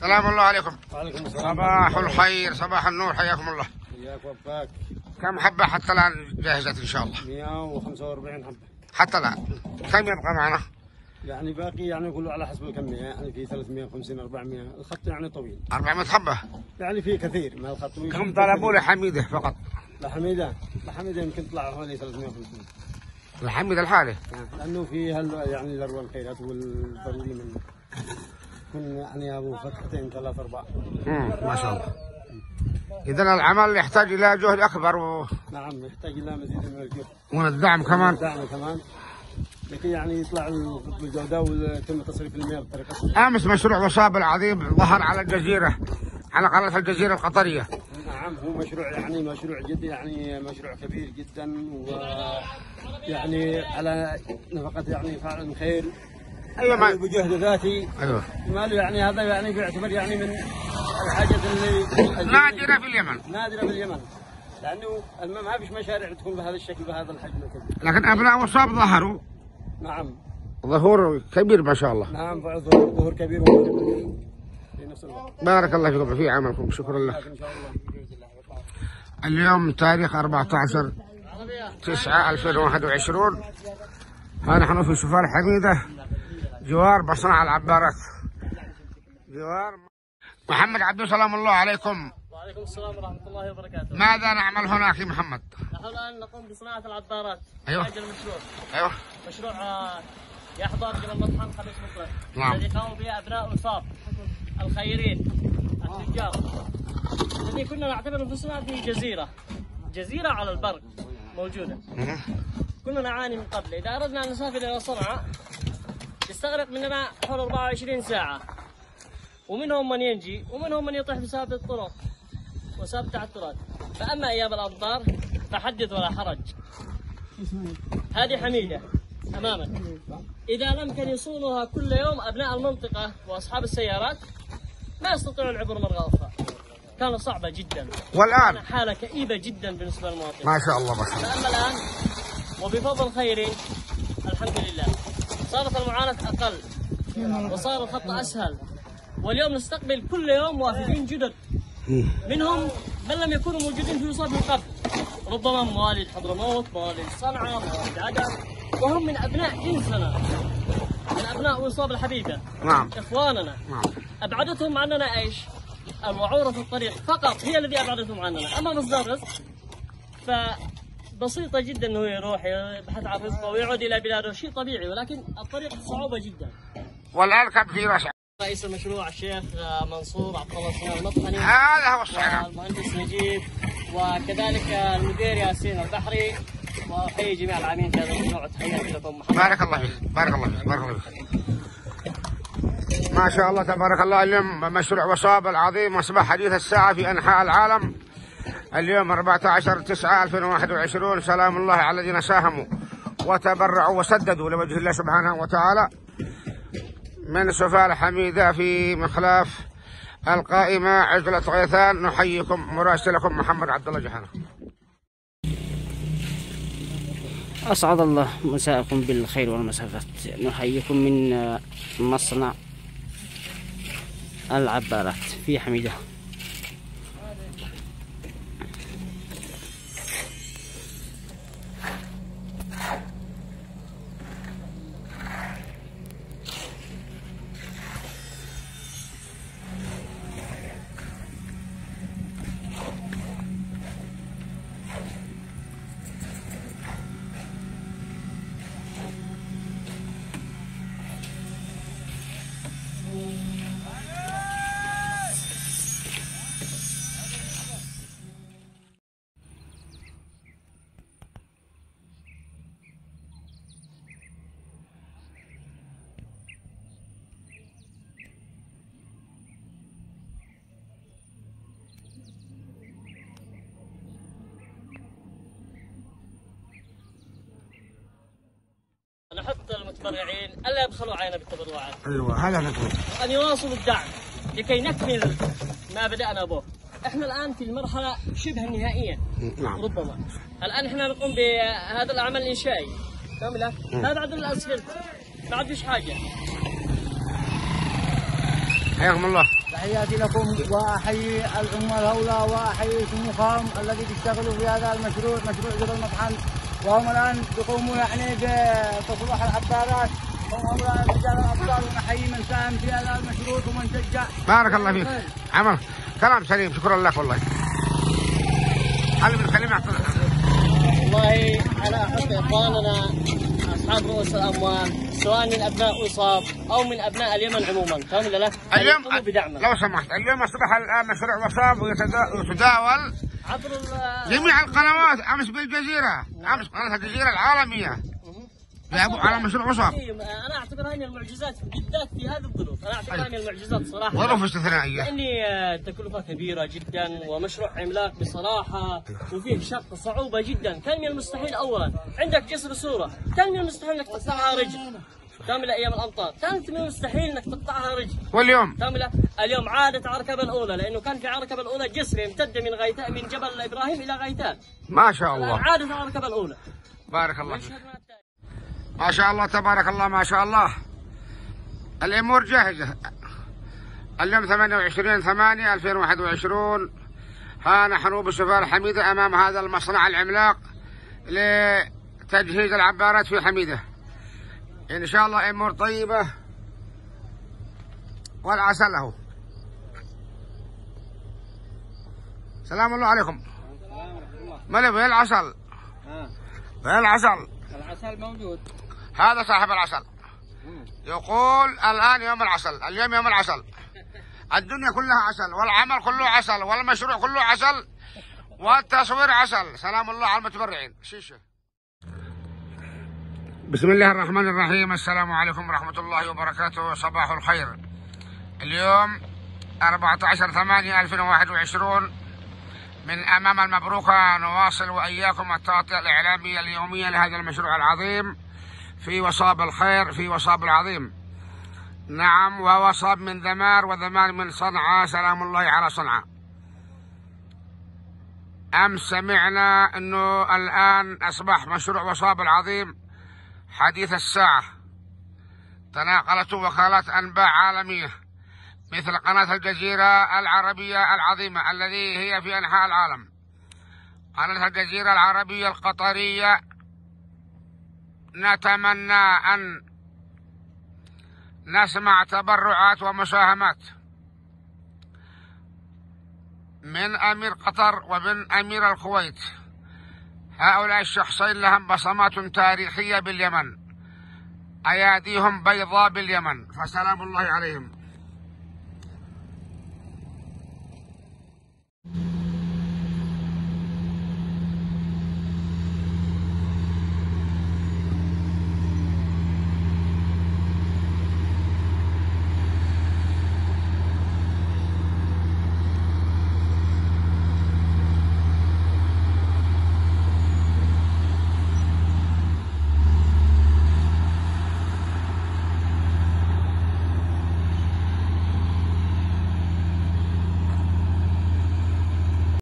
سلام الله عليكم. وعليكم السلام. صباح الخير صباح النور حياكم الله. اياك وفاك كم حبة حتى الآن جاهزة إن شاء الله؟ 145 حبة. حتى الآن. كم يبقى معنا؟ يعني باقي يعني كله على حسب الكمية. يعني في 350 400 الخط يعني طويل. 400 حبة؟ يعني في كثير ما الخط. طويل كم طلبوا لحميدة فقط؟ لحميدة. لحميدة يمكن طلع حوالي 350 لحميدة الحالة. يعني لأنه في هل يعني الاروى الخيرات والضروري منه. كن يعني أبو فتحتين ثلاث أربع مم. ما شاء الله. إذا العمل يحتاج إلى جهد أكبر و... نعم يحتاج إلى مزيد من الجهد. ومن الدعم كمان. دعم كمان. لكي يعني يطلع بالجوده ويتم تصريف المياه بالطريقة الصحيحه أمس مشروع وصاب العظيم ظهر على الجزيرة على قناة الجزيرة القطرية. نعم هو مشروع يعني مشروع جد يعني مشروع كبير جدا و يعني على نفقة يعني فعل خير. يعني ما بجهد ذاتي. أيوة. ماله يعني هذا يعني بيعتبر يعني من الحاجات اللي نادرة في اليمن. نادرة في اليمن. لأنه الم- ما فيش مشاريع تكون بهذا الشكل بهذا الحجم الكبير لكن أبناء وصاب ظهروا. نعم. ظهور كبير ما شاء الله. نعم ظهور ظهور كبير في نفس الوقت بارك الله فيكم في عملكم شكرا لك. إن شاء الله. اليوم تاريخ 14 9 2021 ها نحن في سفال حميدة. جوار مصنع العبارات جوار محمد عبد سلام الله عليكم وعليكم السلام ورحمة الله وبركاته. ماذا نعمل هناك يا محمد نحن الآن نقوم بصناعة العبارات. أيوة. حاجة المشروع. أيوه مشروع آه، يحضر من المطحن خميس مطلق. نعم. الذي قاموا به أبناء وصاب الخيرين التجار. الذي كنا نعتبر أنفسنا في جزيرة. جزيرة على البر موجودة. كنا نعاني من قبل إذا أردنا أن نسافر إلى صنعاء يستغرق مننا حول 24 ساعة. ومنهم من ينجي ومنهم من يطيح بسبب الطرق وسبب التعثرات فأما أيام الأمطار فحدث ولا حرج. هذه حميدة أمامك إذا لم كان يصونها كل يوم أبناء المنطقة وأصحاب السيارات ما يستطيعون العبور مرة أخرى. كانت صعبة جدا. والآن؟ حالة كئيبة جدا بالنسبة للمواطنين ما شاء الله ما شاء الله. فأما الآن وبفضل خير الحمد لله. صارت المعاناة أقل. وصار الخط أسهل. واليوم نستقبل كل يوم وافدين جدد. منهم من لم يكونوا موجودين في وصال من قبل ربما مواليد حضرموت مواليد صنعاء مواليد عدن وهم من أبناء جنسنا من أبناء وصاب الحبيبة. نعم. إخواننا. نعم. أبعدتهم عننا إيش؟ الوعوره في الطريق فقط. هي الذي أبعدتهم عننا، أما مصدر الرزق فبسيطه جدا إنه يروح يبحث عن رزقه ويعود إلى بلاده. شيء طبيعي ولكن الطريق صعوبه جدا. والآن كم في رأس رئيس المشروع الشيخ منصور عبد الله الصناعي المطحني. هذا هو الصحيح والمهندس نجيب وكذلك المدير ياسين البحري. وأحيي جميع العاملين في هذا المشروع وتحياتي لكم. محمد بارك الله فيك. بارك الله فيك. بارك الله فيك. ما شاء الله تبارك الله. اليوم مشروع وصاب العظيم. أصبح حديث الساعة في أنحاء العالم. اليوم 14 9 2021 سلام الله على الذين ساهموا وتبرعوا وسددوا لوجه الله سبحانه وتعالى. من سفال حميدة في مخلاف القائمة عجلة غيثان نحييكم مراسلكم محمد عبد الله جهنم أسعد الله مساءكم بالخير والمسافات نحييكم من مصنع العبارات في حميدة. المتبرعين ألا يبخلوا علينا بالتبرعات أيوة هذا نقول أن يواصلوا الدعم لكي نكمل ما بدأنا به. إحنا الآن في المرحلة شبه النهائية نعم. ربما. الآن إحنا نقوم بهذا العمل الإنشائي. كاملة؟ هذا بعد الأسفلت ما عاد فيش حاجة؟ حياكم الله. تحياتي لكم وأحيي العمال هؤلاء وأحيي شموخهم الذي بيشتغلوا في هذا المشروع مشروع جبل مطحن. وهم الآن يقوموا يعني بتصليح العبارات هم هؤلاء الرجال الأبطال ونحيي من ساهم في هذا المشروع ومن شجع بارك الله فيك. عمل كلام سليم. شكرا لك والله. هل من كلمة والله أنا احب إخواننا أصحاب رؤوس الأموال سواء من أبناء وصاب أو من أبناء اليمن عموما. فهم ولا لا؟ اليوم بدعمه لو سمحت. اليوم أصبح الآن مشروع وصاب ويتدا- ويتداول جميع القنوات أمس بالجزيرة أمس قناة الجزيرة العالمية. ذهبوا على مشروع وصاب إيه، أنا اعتبرها من المعجزات بالذات في هذه الظروف. أنا اعتبرها من المعجزات صراحة. ظروف استثنائيه لاني آه، تكلفة كبيرة جدا ومشروع عملاق بصراحة وفيه شق صعوبة جدا. كان من المستحيل اولا. عندك جسر صوره كان من المستحيل إنك رجل. كامل أيام الأمطار. كانت من المستحيل إنك تقطعها رجل. واليوم؟ كاملة. اليوم عادت عركبة الأولى لأنه كان في عركبة الأولى جسر يمتد من غيتان من جبل إبراهيم إلى غيتان ما شاء الله. عادت العركبة الأولى. بارك الله فيك. ما شاء الله تبارك الله ما شاء الله. الأمور جاهزة. اليوم 28 8 2021 ها نحن بسفارة حميدة أمام هذا المصنع العملاق لتجهيز العبارات في حميدة. إن شاء الله أمور طيبة. والعسل له سلام الله عليكم. ملك وين العسل وين العسل العسل موجود. هذا صاحب العسل. يقول الآن يوم العسل. اليوم يوم العسل. الدنيا كلها عسل والعمل كله عسل والمشروع كله عسل والتصوير عسل. سلام الله على المتبرعين. شيشة بسم الله الرحمن الرحيم. السلام عليكم ورحمة الله وبركاته. صباح الخير. اليوم 14 8 2021 من أمام المبروكة نواصل وإياكم التغطية الإعلامية اليومية لهذا المشروع العظيم. في وصاب الخير في وصاب العظيم. نعم ووصاب من ذمار وذمار من صنعاء سلام الله على صنعاء أمس سمعنا أنه الآن أصبح مشروع وصاب العظيم؟ حديث الساعة. تناقلته وكالات أنباء عالمية مثل قناة الجزيرة العربية العظيمة الذي هي في أنحاء العالم. قناة الجزيرة العربية القطرية. نتمنى أن نسمع تبرعات ومساهمات من أمير قطر ومن أمير الكويت. هؤلاء الشخصين لهم بصمات تاريخية باليمن. أياديهم بيضاء باليمن. فسلام الله عليهم.